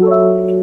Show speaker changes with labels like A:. A: 嗯。